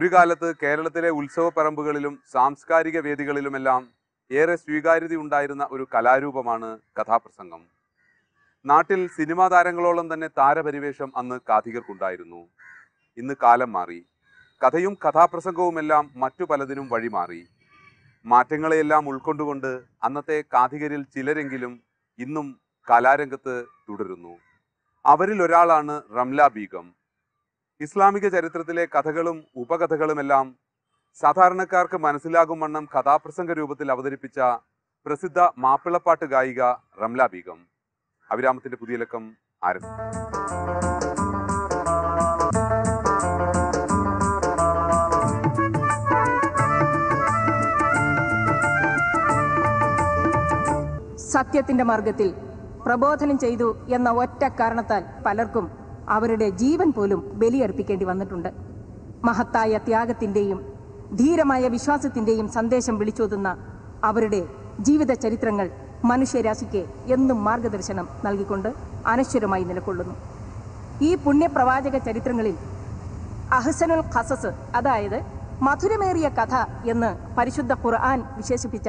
ഒരു കാലത്ത് കേരളത്തിലെ ഉത്സവ പറമ്പുകളിലും സാംസ്കാരിക വേദികളിലുമെല്ലാം ഏറെ സ്വീകാര്യത ഉണ്ടായിരുന്ന ഒരു കലാരൂപമാണ് കഥാപ്രസംഗം. നാട്ടിൽ സിനിമാ താരങ്ങളോളം തന്നെ താരപരിവേഷം അന്ന് കാഥികർക്കുണ്ടായിരുന്നു ഇന്ന് കാലം മാറി. കഥയും കഥാപ്രസംഗവുമെല്ലാം മറ്റു പലതിനും വഴിമാറി. മാറ്റങ്ങളെയെല്ലാം ഉൾക്കൊണ്ടുകൊണ്ട് അന്നത്തെ കാഥികരിൽ ചിലരെങ്കിലും ഇന്നും കലാരംഗത്ത് തുടരുന്നു. അവരിൽ ഒരാളാണ് റംല ബീഗം. ഇസ്ലാമിക ചരിത്രത്തിലെ കഥകളും ഉപകഥകളുമെല്ലാം സാധാരണക്കാർക്ക് മനസ്സിലാകും വണ്ണം കഥാപ്രസംഗ രൂപത്തിൽ അവതരിപ്പിച്ച പ്രസിദ്ധ മാപ്പിളപ്പാട്ട് ഗായിക റംല ബീഗം. അവിരാമത്തിന്റെ പുതിയ ലക്കം സത്യത്തിന്റെ മാർഗത്തിൽ പ്രബോധനം ചെയ്തു എന്ന ഒറ്റ കാരണത്താൽ പലർക്കും അവരുടെ ജീവൻ പോലും ബലിയർപ്പിക്കേണ്ടി വന്നിട്ടുണ്ട്. മഹത്തായ ത്യാഗത്തിന്റെയും ധീരമായ വിശ്വാസത്തിന്റെയും സന്ദേശം വിളിച്ചോതുന്ന അവരുടെ ജീവിത ചരിത്രങ്ങൾ മനുഷ്യരാശിക്ക് എന്നും മാർഗദർശനം നൽകിക്കൊണ്ട് അനശ്വരമായി നിലകൊള്ളുന്നു. ഈ പുണ്യപ്രവാചക ചരിത്രങ്ങളിൽ അഹ്സനുൽ ഖസസ് അതായത് മധുരമേറിയ കഥ എന്ന് പരിശുദ്ധ ഖുർആൻ വിശേഷിപ്പിച്ച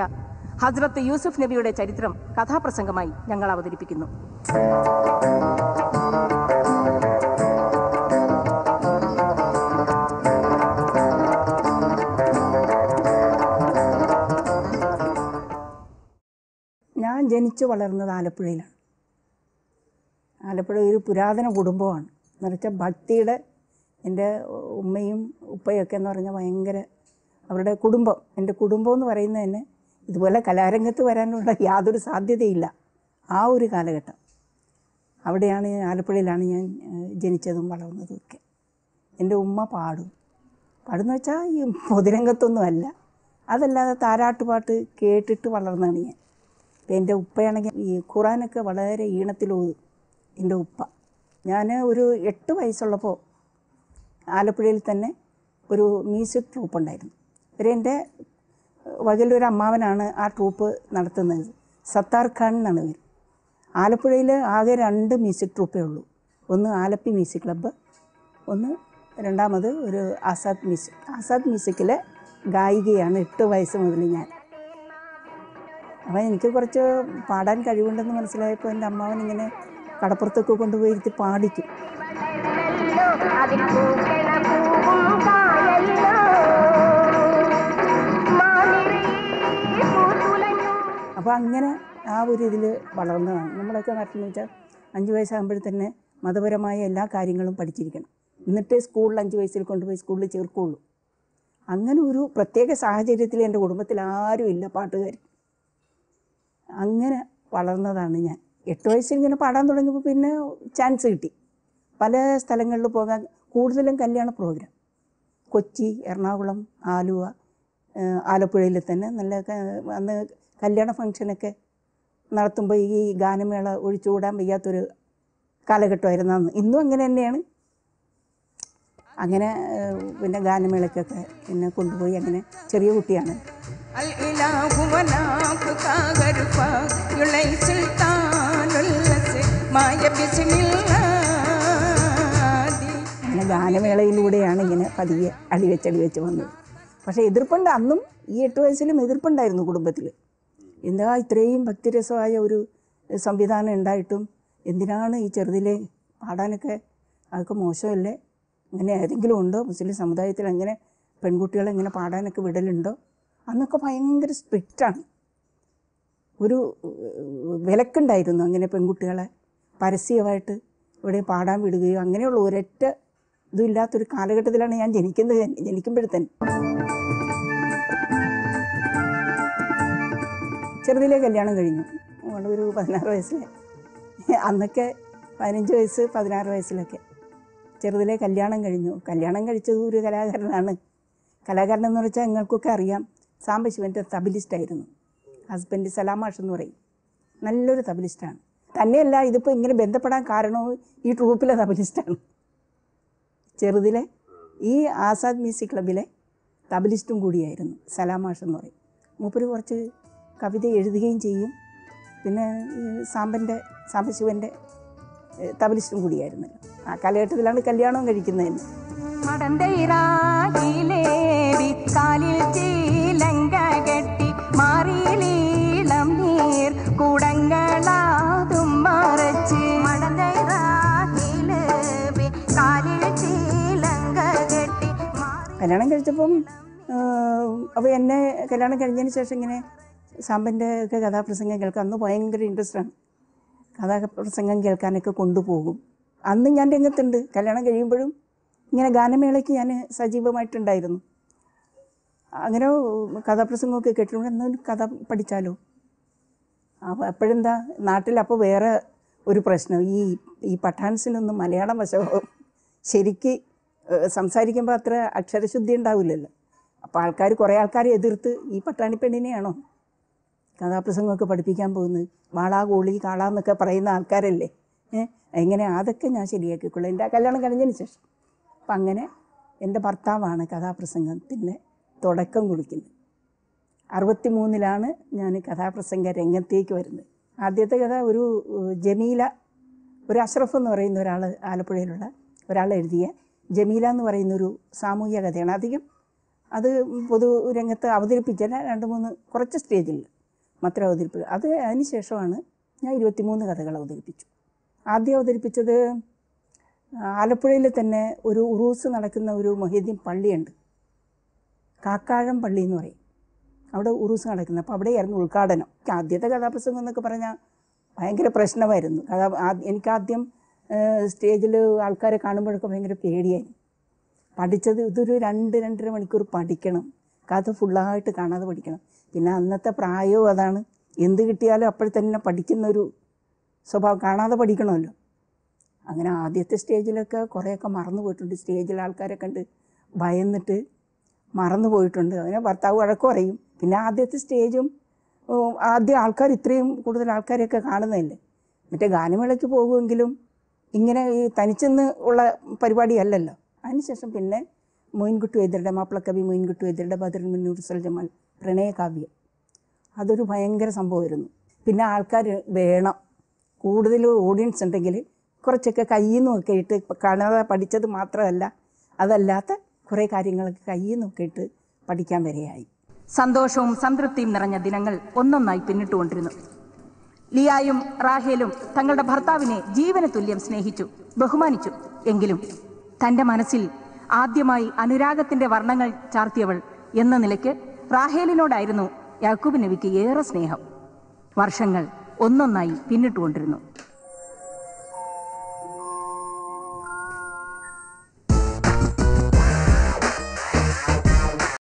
ഹസ്രത്ത് യൂസുഫ് നബിയുടെ ചരിത്രം കഥാപ്രസംഗമായി ഞങ്ങൾ അവതരിപ്പിക്കുന്നു. ഞാൻ ജനിച്ചു വളർന്നത് ആലപ്പുഴയിലാണ്. ആലപ്പുഴ ഒരു പുരാതന കുടുംബമാണ്. എന്ന് വെച്ചാൽ ഭക്തിയുടെ എന്റെ ഉമ്മയും ഉപ്പയൊക്കെ എന്ന് പറഞ്ഞാൽ ഭയങ്കര അവരുടെ കുടുംബം. എന്റെ കുടുംബം എന്ന് പറയുന്നത് തന്നെ ഇതുപോലെ കലാരംഗത്ത് വരാനുള്ള യാതൊരു സാധ്യതയില്ല. ആ ഒരു കാലഘട്ടം. അവിടെയാണ് ആലപ്പുഴയിലാണ് ഞാൻ ജനിച്ചതും വളർന്നതും ഒക്കെ. എന്റെ ഉമ്മ പാടും. പാടുന്ന വെച്ചാൽ ഈ പൊതുരംഗത്തൊന്നും അല്ല. അതല്ലാതെ താരാട്ടുപാട്ട് കേട്ടിട്ട് വളർന്നാണ് ഞാൻ. എന്റെ ഉപ്പയാണെങ്കിൽ ഈ ഖുറാനൊക്കെ വളരെ ഈണത്തിലോതും എന്റെ ഉപ്പ. ഞാൻ ഒരു എട്ട് വയസ്സുള്ളപ്പോൾ ആലപ്പുഴയിൽ തന്നെ ഒരു മ്യൂസിക് ട്രൂപ്പ് ഉണ്ടായിരുന്നു. ഒരു എന്റെ വകയിലൊരു അമ്മാവനാണ് ആ ട്രൂപ്പ് നടത്തുന്നത്. സത്താർ ഖാൻ എന്നാണ് പേര്. ആലപ്പുഴയിൽ ആകെ രണ്ട് മ്യൂസിക് ട്രൂപ്പേ ഉള്ളൂ. ഒന്ന് ആലപ്പി മ്യൂസിക് ക്ലബ്ബ് ഒന്ന് രണ്ടാമത് ഒരു ആസാദ് മ്യൂസിക് ആസാദ് മ്യൂസിക്കിലെ ഗായികയാണ് എട്ട് വയസ്സ് മുതൽ ഞാൻ. അപ്പം എനിക്ക് കുറച്ച് പാടാൻ കഴിവുണ്ടെന്ന് മനസ്സിലായപ്പോൾ എന്റെ അമ്മാവൻ ഇങ്ങനെ കടപ്പുറത്തൊക്കെ കൊണ്ടുപോയി ഇരുത്തി പാടിക്കും. അപ്പോൾ അങ്ങനെ ആ ഒരു ഇതിൽ വളർന്നതാണ് നമ്മളൊക്കെ നാട്ടിൽ വെച്ചാൽ അഞ്ച് വയസ്സാകുമ്പോൾ തന്നെ മതപരമായ എല്ലാ കാര്യങ്ങളും പഠിച്ചിരിക്കണം. എന്നിട്ട് സ്കൂളിൽ അഞ്ച് വയസ്സിൽ കൊണ്ടുപോയി സ്കൂളിൽ ചേർക്കുള്ളൂ അങ്ങനെ ഒരു പ്രത്യേക സാഹചര്യത്തിൽ എന്റെ കുടുംബത്തിൽ ആരും ഇല്ല പാട്ടുകാർ അങ്ങനെ വളർന്നതാണ് ഞാൻ. എട്ട് വയസ്സിൽ ഇങ്ങനെ പാടാൻ തുടങ്ങിയപ്പോൾ പിന്നെ ചാൻസ് കിട്ടി. പല സ്ഥലങ്ങളിൽ പോകാൻ കൂടുതലും കല്യാണ പ്രോഗ്രാം കൊച്ചി എറണാകുളം ആലുവ ആലപ്പുഴയിൽ തന്നെ നല്ല അന്ന് കല്യാണ ഫംഗ്ഷനൊക്കെ നടത്തുമ്പോൾ ഈ ഗാനമേള ഒഴിച്ചുകൂടാൻ വയ്യാത്തൊരു കാലഘട്ടമായിരുന്നു അന്ന്. ഇന്നും അങ്ങനെ തന്നെയാണ്. അങ്ങനെ പിന്നെ ഗാനമേളയ്ക്കൊക്കെ എന്നെ കൊണ്ടുപോയി. അങ്ങനെ ചെറിയ കുട്ടിയാണ്. അങ്ങനെ ഗാനമേളയിലൂടെയാണ് ഇങ്ങനെ പതിയെ അടിവെച്ചടി വെച്ച് വന്നത്. പക്ഷേ എതിർപ്പുണ്ട് അന്നും ഈ എട്ട് വയസ്സിലും എതിർപ്പുണ്ടായിരുന്നു കുടുംബത്തിൽ. എന്താ ഇത്രയും ഭക്തിരസമായ ഒരു സംവിധാനം ഉണ്ടായിട്ടും? എന്തിനാണ് ഈ ചെറുതിലെ പാടാനൊക്കെ അതൊക്കെ മോശമല്ലേ? അങ്ങനെ ഏതെങ്കിലും ഉണ്ടോ? മുസ്ലിം സമുദായത്തിൽ അങ്ങനെ പെൺകുട്ടികളെ ഇങ്ങനെ പാടാനൊക്കെ വിടലുണ്ടോ? അന്നൊക്കെ ഭയങ്കര സ്ട്രിക്റ്റാണ് ഒരു വിലക്കുണ്ടായിരുന്നു അങ്ങനെ പെൺകുട്ടികളെ പരസ്യമായിട്ട് ഇവിടെ പാടാൻ വിടുകയോ അങ്ങനെയുള്ള ഒരൊറ്റ ഇതുമില്ലാത്തൊരു കാലഘട്ടത്തിലാണ് ഞാൻ ജനിക്കുന്നത് തന്നെ ജനിക്കുമ്പോഴത്തന്നെ ചെറുതിലെ കല്യാണം കഴിഞ്ഞു. ഒരു പതിനാറ് വയസ്സിലെ അന്നൊക്കെ പതിനഞ്ച് വയസ്സ് പതിനാറ് വയസ്സിലൊക്കെ. ചെറുതിലെ കല്യാണം കഴിഞ്ഞു. കല്യാണം കഴിച്ചത് ഒരു കലാകാരനാണ്. കലാകാരൻ എന്ന് വെച്ചാൽ നിങ്ങൾക്കൊക്കെ അറിയാം. സാംബശിവന്റെ തബിലിസ്റ്റായിരുന്നു. ഹസ്ബൻഡ് സലാമാഷ് എന്ന് പറയും. നല്ലൊരു തബിലിസ്റ്റാണ്. തന്നെയല്ല ഇതിപ്പോൾ ഇങ്ങനെ ബന്ധപ്പെടാൻ കാരണവും ഈ ട്രൂപ്പിലെ തബലിസ്റ്റാണ്. ചെറുതിലെ ഈ ആസാദ് മ്യൂസിക് ക്ലബിലെ തബലിസ്റ്റും കൂടിയായിരുന്നു സലാമാഷ് എന്ന് പറയും. മൂപ്പര് കുറച്ച് കവിത എഴുതുകയും ചെയ്യും. പിന്നെ സാമ്പന്റെ സാംബശിവന്റെ തബലിസ്റ്റും കൂടിയായിരുന്നു. ആ കാലഘട്ടത്തിലാണ് കല്യാണവും കഴിക്കുന്നത് കാലിൽ മടന്തൈറായിലെ കല്യാണം കഴിച്ചപ്പം അപ്പോൾ എന്നെ കല്യാണം കഴിഞ്ഞതിന് ശേഷം ഇങ്ങനെ സാമ്പന്റെ ഒക്കെ കഥാപ്രസംഗം കേൾക്കാൻ അന്ന് ഭയങ്കര ഇൻട്രസ്റ്റാണ് കഥാപ്രസംഗം കേൾക്കാനൊക്കെ കൊണ്ടുപോകും. അന്ന് ഞാൻ രംഗത്തുണ്ട്. കല്യാണം കഴിയുമ്പോഴും ഇങ്ങനെ ഗാനമേളയ്ക്ക് ഞാൻ സജീവമായിട്ടുണ്ടായിരുന്നു. അങ്ങനെ കഥാപ്രസംഗമൊക്കെ കേട്ടിട്ടുണ്ട്. എന്നാൽ കഥ പഠിച്ചാലോ? അപ്പോൾ അപ്പോഴെന്താ നാട്ടിൽ അപ്പോൾ വേറെ ഒരു പ്രശ്നം. ഈ ഈ പഠാൻസിനൊന്നും മലയാളം വശം ശരിക്ക് സംസാരിക്കുമ്പോൾ അത്ര അക്ഷരശുദ്ധി ഉണ്ടാവില്ലല്ലോ. അപ്പോൾ ആൾക്കാർ കുറേ ആൾക്കാർ എതിർത്ത് ഈ പട്ടാണി പെണ്ണിനെയാണോ? കഥാപ്രസംഗമൊക്കെ പഠിപ്പിക്കാൻ പോകുന്നത്. വാളാ കോളി കാളാന്നൊക്കെ പറയുന്ന ആൾക്കാരല്ലേ? ഏഹ് എങ്ങനെ? അതൊക്കെ ഞാൻ ശരിയാക്കിക്കൊള്ളു. എന്റെ കല്യാണം കഴിഞ്ഞതിന് ശേഷം. അപ്പം അങ്ങനെ എന്റെ ഭർത്താവാണ് കഥാപ്രസംഗത്തിന്റെ തുടക്കം കുറിക്കുന്നത്. അറുപത്തി മൂന്നിലാണ് ഞാൻ കഥാപ്രസംഗ രംഗത്തേക്ക് വരുന്നത്. ആദ്യത്തെ കഥ ഒരു ജമീല ഒരു അഷ്റഫ് എന്ന് പറയുന്ന ഒരാൾ ആലപ്പുഴയിലുള്ള ഒരാൾ എഴുതിയ ജമീല എന്ന് പറയുന്നൊരു സാമൂഹിക കഥയാണ്. അധികം അത് പൊതു രംഗത്ത് അവതരിപ്പിച്ചല്ല രണ്ട് മൂന്ന് കുറച്ച് സ്റ്റേജിൽ മാത്രം അവതരിപ്പിച്ചു അത് അതിന് ശേഷമാണ് ഞാൻ ഇരുപത്തിമൂന്ന് കഥകൾ അവതരിപ്പിച്ചു. ആദ്യം അവതരിപ്പിച്ചത് ആലപ്പുഴയിൽ തന്നെ ഒരു ഉറൂസ് നടക്കുന്ന ഒരു മൊഹീദ്ദീൻ പള്ളിയുണ്ട്. കാക്കാഴം പള്ളി എന്ന് പറയും. അവിടെ ഉറൂസ് നടക്കുന്നത്. അപ്പോൾ അവിടെയായിരുന്നു ഉദ്ഘാടനം. ആദ്യത്തെ കഥാപ്രസംഗം എന്നൊക്കെ പറഞ്ഞാൽ ഭയങ്കര പ്രശ്നമായിരുന്നു. കഥാ എനിക്കാദ്യം സ്റ്റേജിൽ ആൾക്കാരെ കാണുമ്പോഴൊക്കെ ഭയങ്കര പേടിയായി പഠിച്ചത് ഇതൊരു രണ്ട് രണ്ടര മണിക്കൂർ പഠിക്കണം. കഥ ഫുള്ളായിട്ട് കാണാതെ പഠിക്കണം. പിന്നെ അന്നത്തെ പ്രായവും അതാണ്. എന്ത് കിട്ടിയാലും അപ്പോഴത്തന്നെ പഠിക്കുന്ന ഒരു സ്വഭാവം കാണാതെ പഠിക്കണമല്ലോ. അങ്ങനെ ആദ്യത്തെ സ്റ്റേജിലൊക്കെ കുറേയൊക്കെ മറന്നു പോയിട്ടുണ്ട്. സ്റ്റേജിൽ ആൾക്കാരെ കണ്ട് ഭയന്നിട്ട് മറന്നു പോയിട്ടുണ്ട്. അങ്ങനെ ഭർത്താവ് വഴക്ക് പറയും. പിന്നെ ആദ്യത്തെ സ്റ്റേജും ആദ്യം ആൾക്കാർ ഇത്രയും കൂടുതൽ ആൾക്കാരെയൊക്കെ കാണുന്നതല്ലേ? മറ്റേ ഗാനമേളയ്ക്ക് പോകുമെങ്കിലും ഇങ്ങനെ ഈ തനിച്ചെന്ന് ഉള്ള പരിപാടിയല്ലല്ലോ അതിനുശേഷം പിന്നെ മൊയിൻകുട്ടി വൈദ്യരുടെ മാപ്പിളക്കവി മൊയിൻകുട്ടി വൈദ്യരുടെ ബദർ മുന്നൂർ സൽജമാൽ പ്രണയകാവ്യം. അതൊരു ഭയങ്കര സംഭവമായിരുന്നു. പിന്നെ ആൾക്കാർ വേണം. കൂടുതൽ ഓഡിയൻസ് ഉണ്ടെങ്കിൽ കുറച്ചൊക്കെ കയ്യിൽ നിന്നൊക്കെ ഇട്ട് കാണാതെ പഠിച്ചത് മാത്രമല്ല അതല്ലാത്ത കുറേ കാര്യങ്ങളൊക്കെ കയ്യിൽ നിന്നൊക്കെ ഇട്ട് പഠിക്കാൻ വരെയായി. സന്തോഷവും സംതൃപ്തിയും നിറഞ്ഞ ദിനങ്ങൾ ഒന്നൊന്നായി പിന്നിട്ടുകൊണ്ടിരുന്നു. ലിയായും റാഹേലും തങ്ങളുടെ ഭർത്താവിനെ ജീവന തുല്യം സ്നേഹിച്ചു ബഹുമാനിച്ചു. എങ്കിലും തന്റെ മനസ്സിൽ ആദ്യമായി അനുരാഗത്തിന്റെ വർണങ്ങൾ ചാർത്തിയവൾ എന്ന നിലയ്ക്ക് റാഹേലിനോടായിരുന്നു യാക്കൂബ് നബിക്ക് ഏറെ സ്നേഹം. വർഷങ്ങൾ ഒന്നൊന്നായി പിന്നിട്ടുകൊണ്ടിരുന്നു.